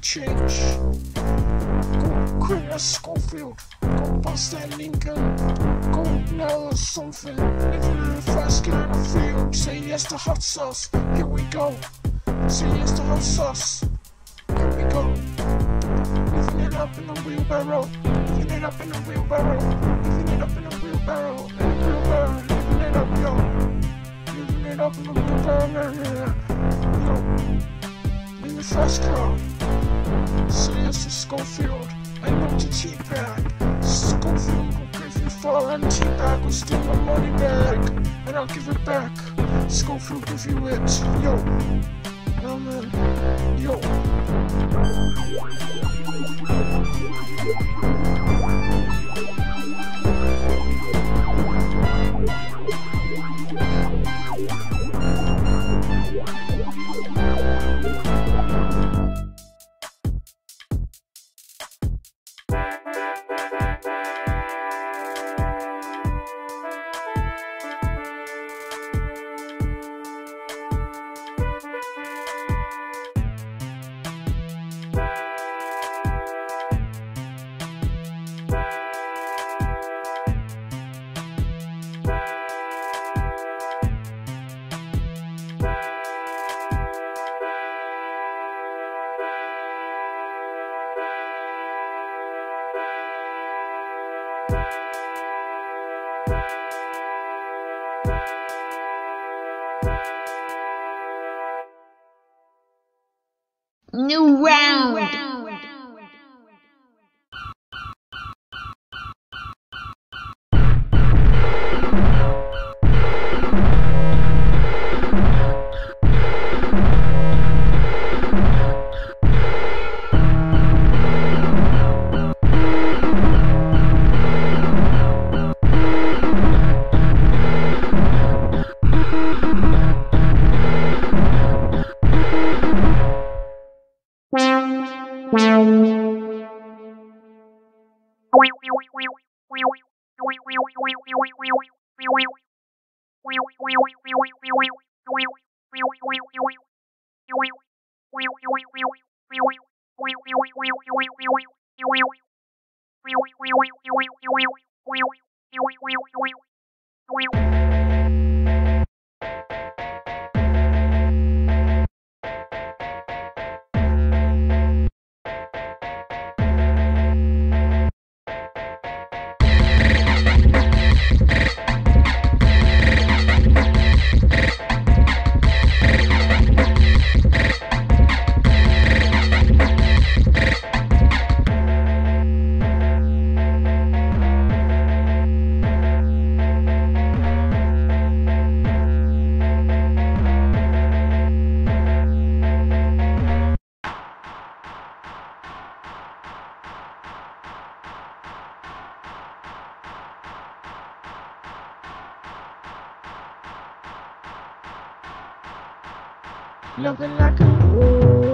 change. Go a Scofield. Go bust that Lincoln. Go nail something. Living in a fast get in the field. Say yes to hot sauce. Here we go. Say yes to hot sauce. Here we go. Living it up in a wheelbarrow. Living it up in a wheelbarrow. Living it up in a wheelbarrow. In a wheelbarrow. Living it up, yo. Living it up in a wheelbarrow. Yo. In the fast car. To Scofield. I want to cheap bag. Scofield will give you and cheap bag will steal my money bag. And I'll give it back. Scofield give you it. Yo. No man. Yo. Looking like a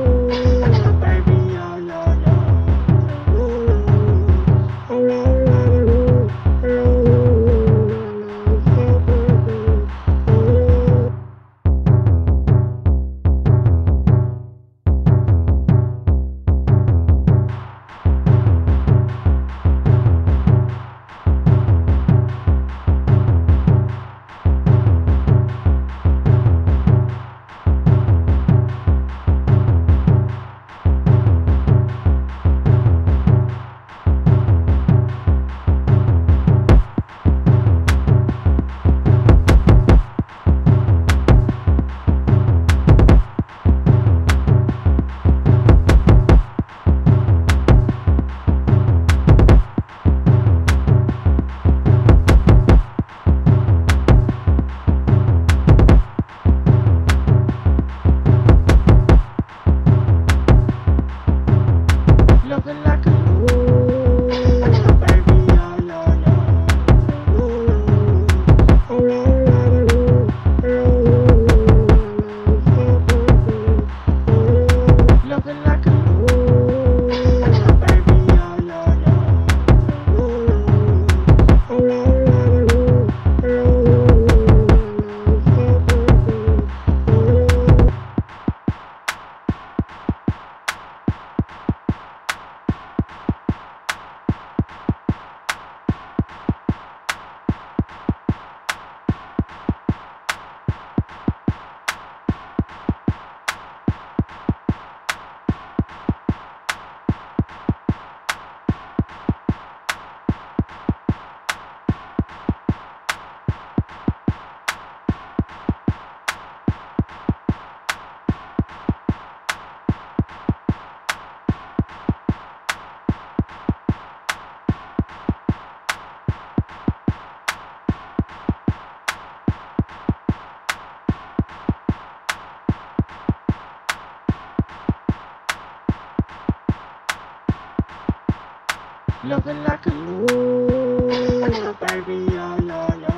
looking like a ooh, baby, yo, yo, yo,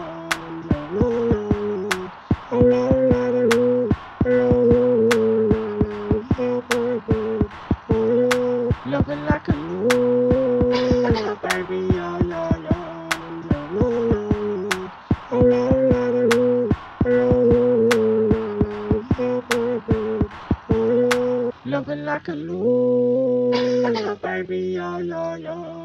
yo, yo, oh, la, la, la, Looking like a ooh, baby, yo, yo, yo, yo, yo, oh, la, Looking like a ooh, baby, yo, yo, yo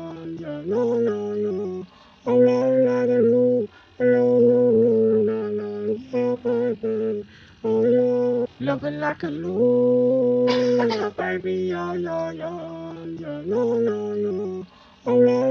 no, no, no. Alone at the moon, alone, alone, alone, alone, alone, Looking like a loon, baby, oh, yo, yo, yo, yo, yo, yo, alone.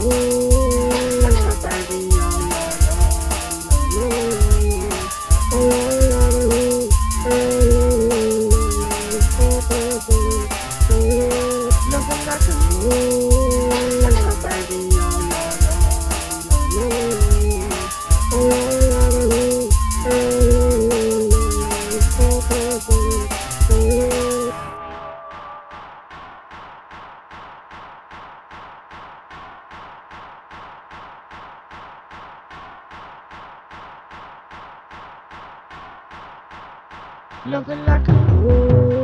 Ooh, Loving like a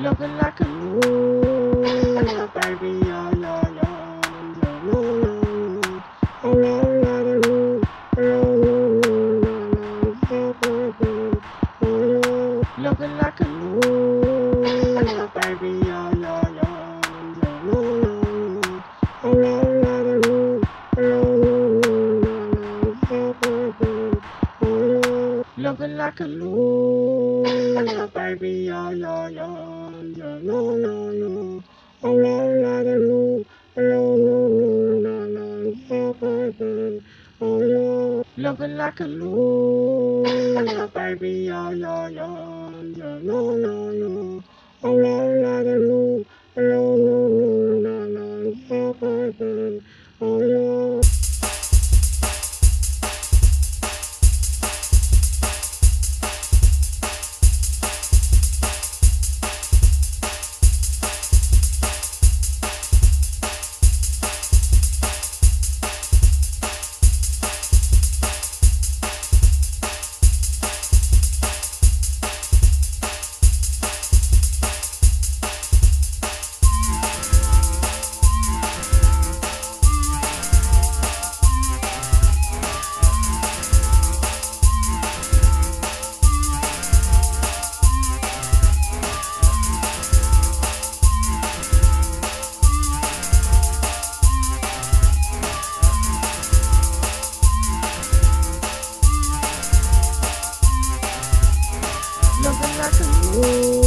Looking like a moon, baby, oh, yeah, yeah, yeah, moon. Oh, la, la, la, moon, oh, la, la, la, moon, oh, la. Looking like a moon, baby, oh, yeah, yeah, yeah, moon. Oh, la, la, la, moon, oh, la, la, la, moon, oh, la. Looking like a moon, baby, oh, yeah, yeah no, no, no. Alone at the moon, alone, alone, alone, alone, alone, loving like a loon, baby, alone, alone, alone, alone, alone at the moon. I can roll.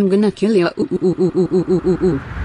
I'm gonna kill you. Ooh, ooh, ooh, ooh, ooh, ooh, ooh.